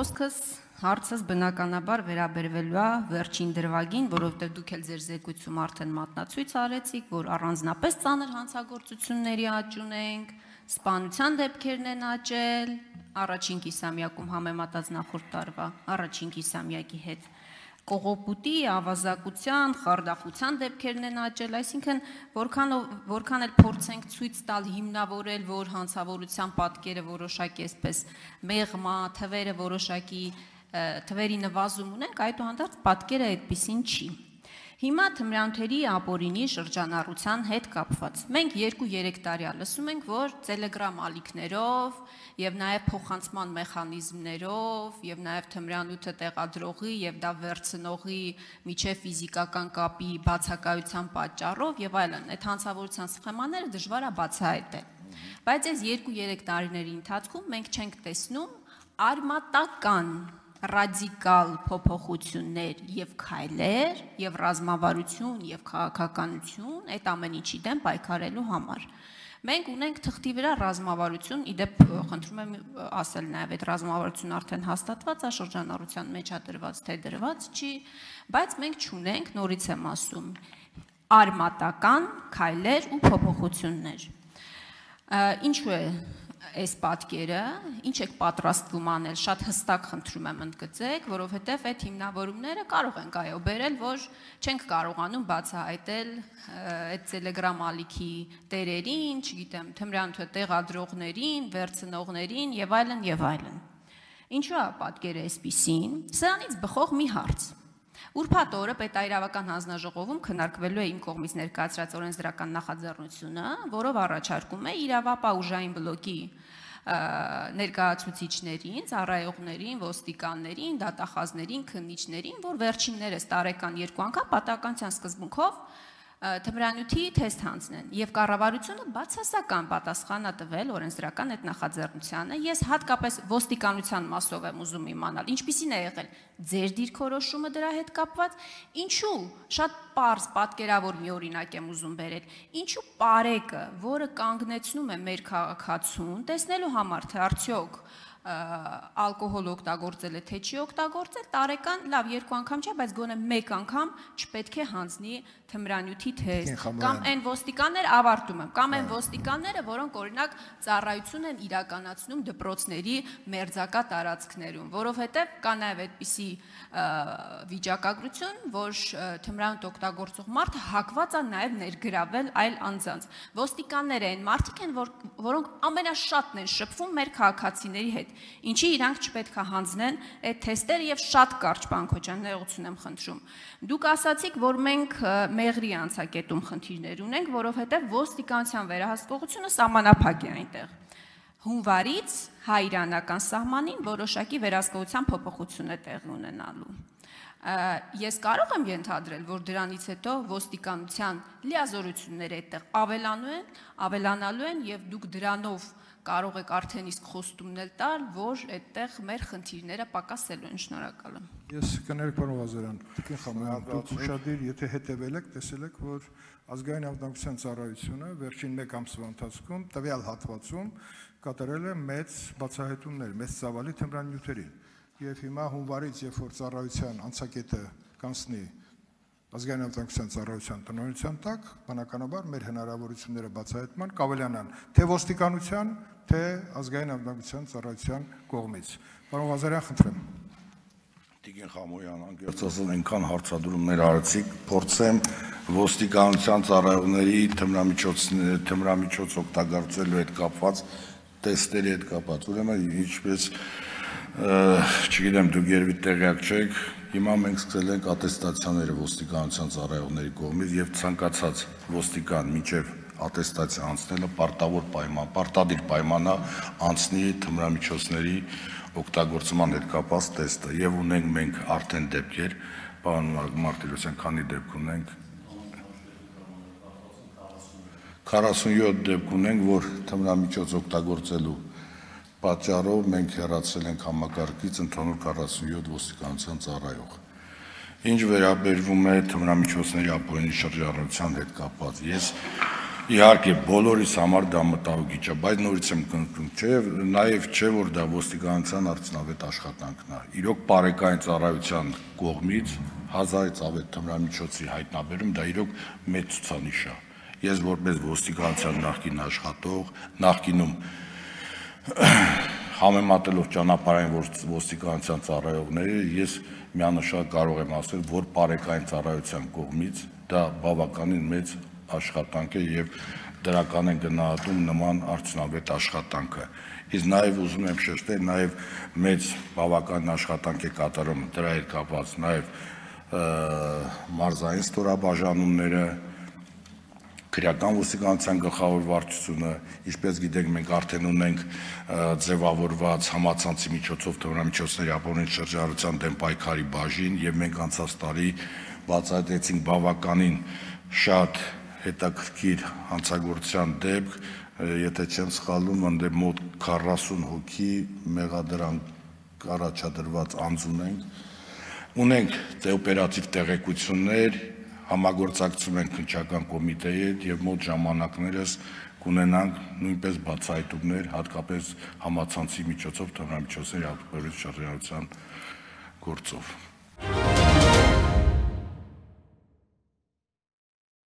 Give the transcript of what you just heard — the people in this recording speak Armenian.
խոսքս հարցս բնականաբար վերաբերվելու է վերջին դրվագին, որովհետև դուք էլ ձեր զեկույցում արդեն մատնացույց արեցիք, որ առանձնապես ծանր հանցագործությունների աճ ունենք, սպանության դեպքերն են աճել, առաջին կիսամյակում համեմատած նախորդ տարվա առաջին կիսամյակի հետ կողոպուտի, ավազակության, խարդախության դեպքերն են աճել, այսինքն որքան որքան էլ փորձենք ցույց տալ հիմնավորել, որ հանցավորության պատկերը որոշակի այսպես մեղմա, թվերը որոշակի թվերի նվազում ունենք, այդուհանդերձ պատկերը այդպեսին չի։ Հիմա թմրանյութերի ապօրինի շրջանառության հետ կապված։ Մենք 2-3 տարյա լսում ենք, որ Telegram ալիքներով եւ նաեւ փոխանցման մեխանիզմներով եւ նաեւ թմրանյութը տեղադրողի եւ դա վերցնողի միջև ֆիզիկական կապի բացակայության պատճառով եւ այլն այդ հանցավորության սխեմաները դժվար է բացահայտել։ Բայց այս 2-3 տարիների ընթացքում մենք չենք տեսնում արմատական ռադիկալ փոփոխություններ եւ քայլեր եւ ռազմավարություն եւ քաղաքականություն այդ ամեն ինչի դեմ պայքարելու համար։ Մենք ունենք թղթի վրա ռազմավարություն, իդեպ խնդրում եմ ասել նաև այդ ռազմավարությունը արդեն հաստատված է շրջանառության մեջ է դրված, թե դրված չի, բայց մենք չունենք, նորից եմ ասում, արմատական քայլեր ու փոփոխություններ։ Ինչու է այս պատկերը, ինչ եք պատրաստվում անել, շատ հստակ խնդրում եմ ընդգծեք, որովհետև այդ հիմնավորումները կարող են այո բերել, որ չենք կարողանում բացահայտել այդ Telegram ալիքի տերերին, չգիտեմ, թմրանյութը տեղադրողներին, վերցնողներին եւ այլն եւ այլն։ Ինչու է պատկերը այսպեսին։ Սրանից բխող մի հարց Ուրբաթ օրը պետայրավական հանձնաժողովում քննարկվելու է իմ կողմից ներկայացրած օրենսդրական նախաձեռնությունը, որով առաջարկում է իրավապահ ուժային բլոկի ներկայացուցիչներին, ծառայողներին, ոստիկաններին, դատախազներին, քննիչներին, որ վերջիններս տարեկան երկու անգամ պատահականության սկզբունքով թմրանյութի թեստ հանձնեն եւ կառավարությունը բացասական պատասխան է տվել օրենսդրական այդ նախաձեռնությանը ես հատկապես ոստիկանության մասով եմ ուզում իմանալ ինչպիսին է եղել ձեր դիրքորոշումը դրա հետ կապված ինչու շատ པարզ պատկերավոր մի օրինակ եմ ուզում բերել ինչու բարեկը որը կանգնեցնում է մեր քաղաքացուն տեսնելու համար թե արդյոք ալկոհոլ օգտագործել է, թե չի օգտագործել, տարեկան լավ երկու անգամ չէ, բայց գոնե մեկ անգամ չպետք է հանձնի թմրանյութի թեստ կամ այն ոստիկաններ ավարտում եմ, կամ այն ոստիկանները, որոնք օրինակ ծառայություն են իրականացնում դպրոցների մերձակա տարածքներում, որովհետև կա նաև այդպիսի վիճակագրություն, որ թմրանյութ օգտագործող մարդը հակված է նաև ներգրավել այլ անձանց։ Ոստիկանները այն մարդիկ են, որ, որոնք ամենաշատն են շփվում մեր քաղաքացիների հետ հետ։ Ինչի իրանք չպետք է հանձնեն այդ թեստերը եւ շատ կարճ բան քոջան ներողություն եմ խնդրում։ Դուք ասացիք, որ մենք մեղրի անցակետում խնդիրներ ունենք, որովհետեւ ոստիկանության վերահսկողությունը սահմանափակ է այնտեղ հունվարից հայ-իրանական սահմանին որոշակի վերահսկողության փոփոխություն է տեղի ունենալու ես կարող եմ ենթադրել, որ դրանից հետո ոստիկանության լիազորությունները այդտեղ ավելանու են, ավելանալու են եւ դուք դրանով կարող եք արդեն իսկ խոստումնել տալ, որ այդտեղ մեր խնդիրները պակասելու են։ Շնորհակալ եմ։ Ես կներեք պարոն Ղազարյան, Տիկին Խամոյան, դուք ուշադիր, եթե հետևել եք, տեսել եք, որ ազգային ավտոմատության ծառայությունը վերջին 1 ամսվա ընթացքում տվյալ հատվածում կատարել է մեծ բացահայտումներ, մեծ ծավալի թմրանյութերի։ Եվ հիմա հունվարից, երբ որ ծառայության անցակետը կանցնի ազգային ավտոմատության ծառայության տնօրինության տակ, բնականաբար մեր հնարավորությունները բացահայտման կավելանան թե ոստիկանության, թե ազգային ավտոմատության ծառայության կողմից։ Պարոն Ղազարյան, խնդրեմ։ Տիգին Խամոյան, անկեղծ ասած, այնքան հարցադրումներ արեցիք, փորձեմ ոստիկանության ծառայողների թմրամիջոցները, թմրամիջոց օգտագործելու հետ կապված տեստերի հետ կապված։ Ուրեմն ինչպես չգիտեմ, դուք երևի տեղյակ չեք, Հիմա մենք սկսել ենք ատեստացիաները ոստիկանության ծառայողների կողմից եւ ցանկացած ոստիկան միջև ատեստացիա անցնելը պարտավոր պայման, պարտադիր պայմանա անցնի թմրամիջոցների օգտագործման հետ կապված տեստը եւ ունենք մենք արդեն դեպքեր, պարոն Մարտիրոսյան, քանի դեպք ունենք 47 դեպք ունենք, որ թմրամիջոց օգտագործելու պատճառով մենք հեռացել ենք համակարգից ընդհանուր 47 ոստիկանության ծառայող։ Ինչ վերաբերվում է թմրամիջոցների ապօրինի շրջառության հետ կապված, ես Իհարկե, բոլորիս համար դա մտահոգիչ է, բայց նորից եմ կնկնում, չէ, նաև չէ որ դա ոստիկանության արդյունավետ աշխատանքն է։ Իրոք բարեկային ծառայության կողմից հազարից ավելի թմրամիջոցի հայտնաբերում դա իրոք մեծ ցուցանիշ է։ Ես որպես ոստիկանության նախկին աշխատող, նախկինում համեմատելով ճանապարհային ոստիկանության ծառայողների, ես միանշան կարող եմ ասել, որ բարեկային ծառայության կողմից դա բավականին մեծ աշխատանք է եւ դրական են գնահատում նման արդյունավետ աշխատանքը։ Իսկ նաև ուզում եմ շեշտել, նաև մեծ բավական աշխատանք է կատարում դրա հետ կապված նաև մարզային ստորաբաժանումները, քրեական ոստիկանության գլխավոր վարչությունը, ինչպես գիտենք, մենք արդեն ունենք ձևավորված համացանցի միջոցով թմրամիջոցների ապօրինի շրջանառության դեմ պայքարի բաժին եւ մենք անցած տարի բացահայտեցինք բավականին շատ հետաքրքիր հանցագործության դեպք, եթե չեմ սխալվում, ընդ մոտ 40 հոգի մեղադրանք առաջադրված անձ ունենք։ Ունենք օպերատիվ տեղեկություններ, համագործակցում ենք քնչական կոմիտեի հետ եւ մոտ ժամանակներս կունենանք նույնպես բացահայտումներ, հատկապես համացանցի միջոցով թմրամիջոցների ապօրինի շրջանառության գործով։